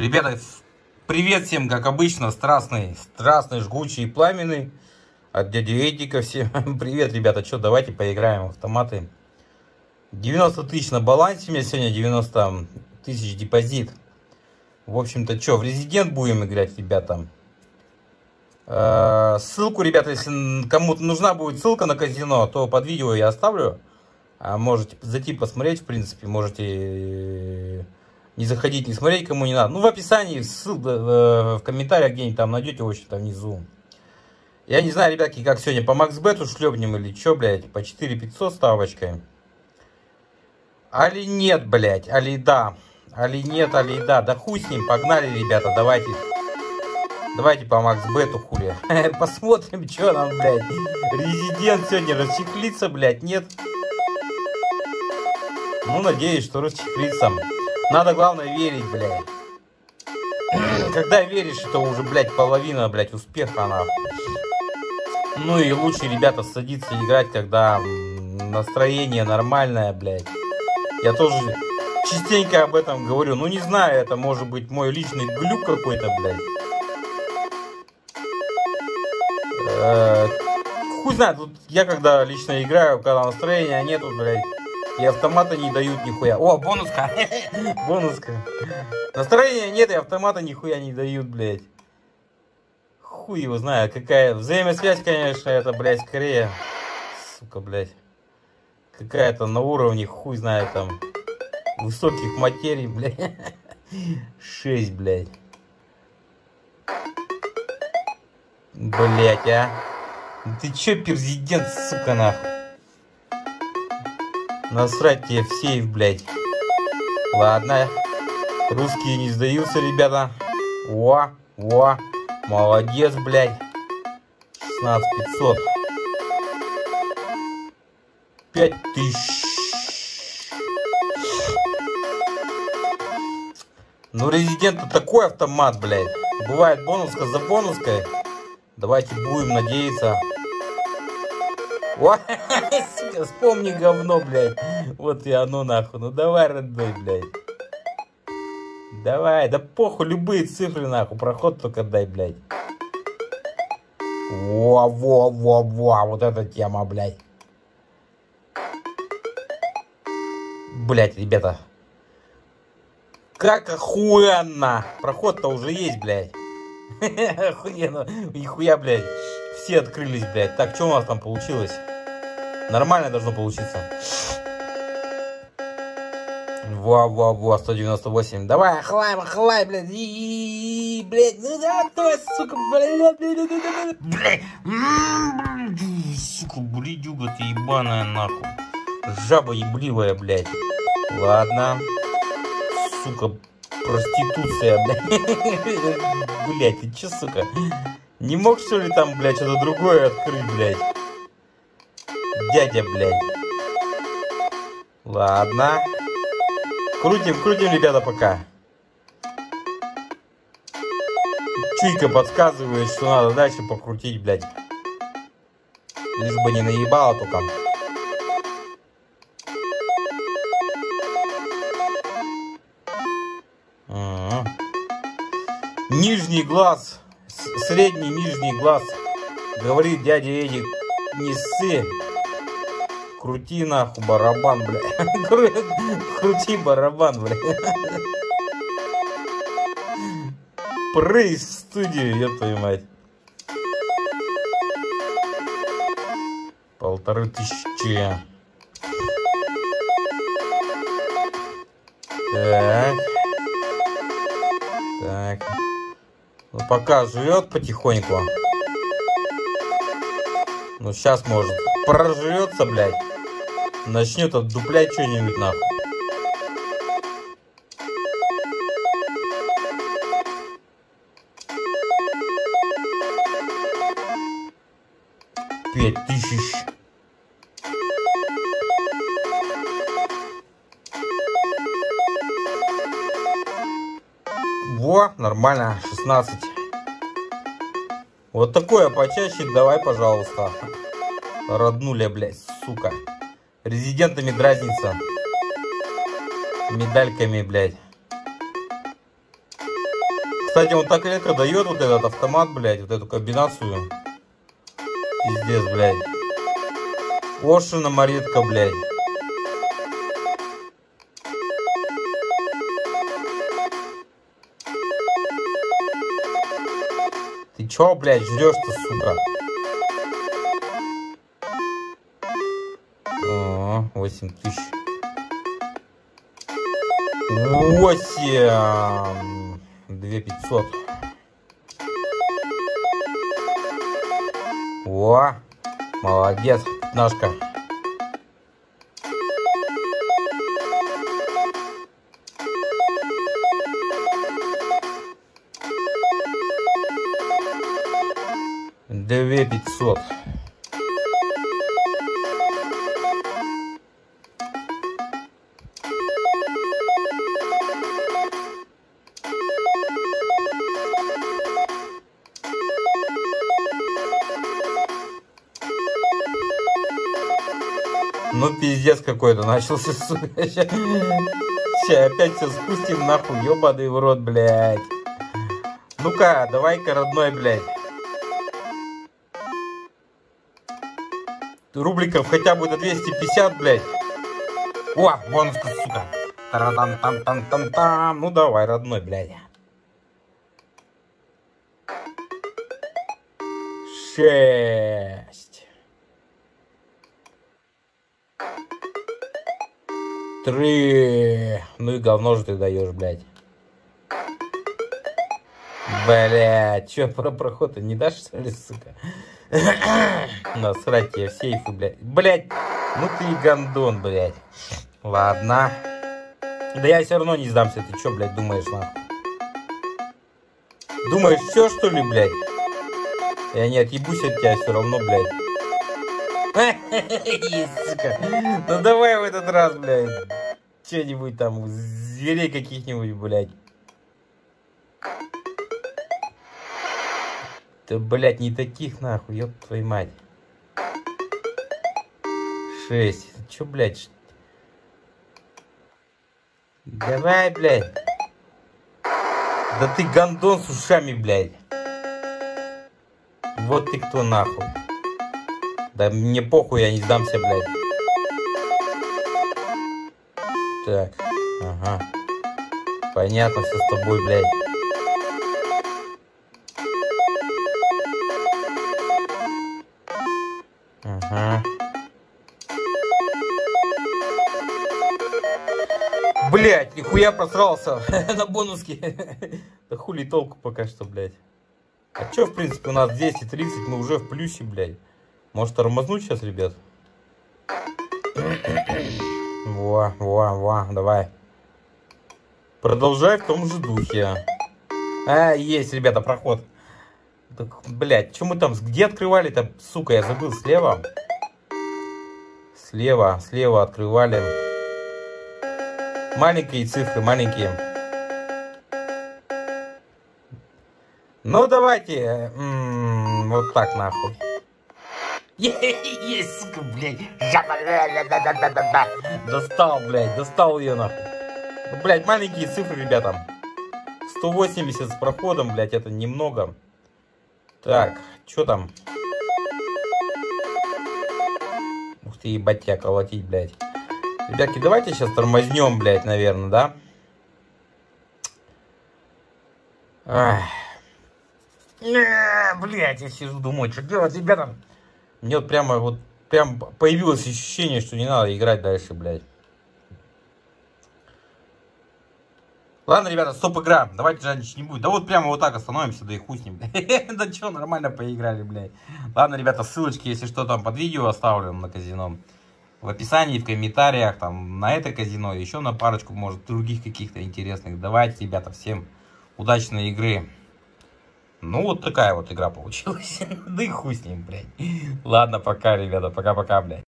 Ребята, привет всем, как обычно, страстный, страстный, жгучий и пламенный. От дяди Эдика всем. Привет, ребята, что, давайте поиграем в автоматы. 90 тысяч на балансе, у меня сегодня 90 тысяч депозит. В общем-то, что, в Резидент будем играть, ребята. Э, ссылку, ребята, если кому-то нужна будет ссылка на казино, то под видео я оставлю. А можете зайти посмотреть, в принципе, можете не заходить, не смотреть, кому не надо. Ну, в описании, ссылка э, в комментариях где-нибудь там найдете, в общем-то, внизу. Я не знаю, ребятки, как сегодня по максбету шлепнем или что, блядь, по 4500 ставочкой. Али нет, блядь, али да. Али нет, али да. Да хуй с ним, погнали, ребята, давайте. Давайте по максбету хули. Посмотрим, что нам, блядь. Резидент сегодня расчехлится, блядь, нет? Ну, надеюсь, что расчехлится. Надо, главное, верить, блядь. Когда веришь, это уже, блядь, половина, блядь, успеха, нахуй. Ну и лучше, ребята, садиться играть, когда настроение нормальное, блядь. Я тоже частенько об этом говорю. Ну, не знаю, это может быть мой личный глюк какой-то, блядь. Э, хуй знает, я когда лично играю, когда настроения нету, блядь, и автомата не дают нихуя. О, бонуска. бонуска. Настроения нет, и автомата нихуя не дают, блядь. Хуй его знает, какая взаимосвязь, конечно, это, блядь, скорее. Сука, блядь. Какая-то на уровне, хуй знает, там, высоких материй, блядь. 6, блядь. Блять, а. Ты чё, президент, сука, нахуй? Насрать тебе в сейф, блядь. Ладно. Русские не сдаются, ребята. О, о, молодец, блядь. 16 500. 5 тысяч. Ну, резидент такой автомат, блядь. Бывает бонуска за бонуской. Давайте будем надеяться. Сука, вспомни говно, блядь. Вот и оно нахуй. Ну давай, родной, блядь. Давай, да похуй, любые цифры нахуй. Проход только дай, блядь. Во, во, во, во, вот эта тема, блядь. Блядь, ребята. Как охуенно. Проход-то уже есть, блядь. Охуенно. Нихуя, блядь. Все открылись, блядь. Так, что у нас там получилось? Нормально должно получиться. Во-во-во, 198. Давай, охлай, охлай, блядь. И, блядь, ну да, давай, сука, блядь, блядь, блядь, блядь. Сука, блядюга ты ебаная, нахуй. Жаба ебливая, блядь. Ладно. Сука, проституция, блядь. Блядь, ты че, сука? Не мог, что ли, там, блядь, что-то другое открыть, блядь? Дядя, блядь. Ладно. Крутим, крутим, ребята, пока. Чуйка подсказывает, что надо дальше покрутить, блядь. Лишь бы не наебало только. Нижний глаз, средний нижний глаз, говорит дядя Эдик, не ссы. Крути нахуй барабан, бля. Крути барабан, бля. Прыгай в студию, ёб твою мать. Полторы тысячи. Так. Так. Ну, пока живет потихоньку. Ну, сейчас может проживется, блядь начнет отдуплять что-нибудь нахуй. Пять тысяч. Во, нормально, 16. Вот такое почаще давай, пожалуйста. Роднуля, блядь, сука. Резидентами дразнится. Медальками, блядь. Кстати, он так редко дает вот этот автомат, блядь, вот эту комбинацию. Пиздец, блядь. Ошина Маретка, блядь. Ты чё, блядь, жрешь-то, сука? 8 тысяч. 8. 2500. О, молодец, пятнашка. Две пятьсот. Ну пиздец какой-то начался, сука. Сейчас, опять все спустим нахуй, ебаный в рот, блядь. Ну-ка, давай-ка, родной, блядь. Рубликов хотя бы до 250, блядь. О, бонуска, сука. Тарадан там там там там Ну давай, родной, блядь. Шесть. Три. Ну и говно же ты даешь, блядь. Блядь, чё про проход не дашь, что ли, сука? Насрать тебе в сейфы, блядь. Блядь, ну ты и гондон, блядь. Ладно. Да я все равно не сдамся. Ты чё, блядь, думаешь, нахуй? Думаешь, все, что ли, блядь? Я не отъебусь от тебя все равно, блядь. Ну давай в этот раз, блядь. Что-нибудь там, зверей каких-нибудь, блядь. Да, блядь, не таких нахуй, ёб твою мать. Шесть. Чё, блядь? Давай, блядь. Да ты гондон с ушами, блядь. Вот ты кто нахуй. Да мне похуй, я не сдамся, блядь. Так, ага. Понятно все с тобой, блядь. Ага. Блять, нихуя просрался на бонуске. Да хули толку пока что, блядь. А чё, в принципе, у нас 230, мы уже в плюсе, блядь. Может тормознуть сейчас, ребят? Во, во, во, давай. Продолжай в том же духе. А, есть, ребята, проход. Так, блядь, что мы там, где открывали-то, сука, я забыл, слева? Слева, слева открывали. Маленькие цифры, маленькие. Ну, давайте, м -м, вот так, нахуй. Есть, сука, блядь. Достал, блядь, достал ее, нахуй. Ну, блядь, маленькие цифры, ребята. 180 с проходом, блядь, это немного. Так, что там? Ух ты, ебать колотить, блядь. Ребятки, давайте сейчас тормознем, блядь, наверное, да? Ах. Блядь, я сижу, думаю, что делать, ребята? Мне вот прямо вот прям появилось ощущение, что не надо играть дальше, блядь. Ладно, ребята, стоп игра. Давайте жадничать не будет. Да вот прямо вот так остановимся, да и хуй с ним. Да что, нормально поиграли, блядь. Ладно, ребята, ссылочки, если что, там под видео оставлю на казино. В описании, в комментариях, там, на это казино, еще на парочку, может, других каких-то интересных. Давайте, ребята, всем удачной игры. Ну, вот такая вот игра получилась. да и хуй с ним, блядь. Ладно, пока, ребята, пока-пока, блядь.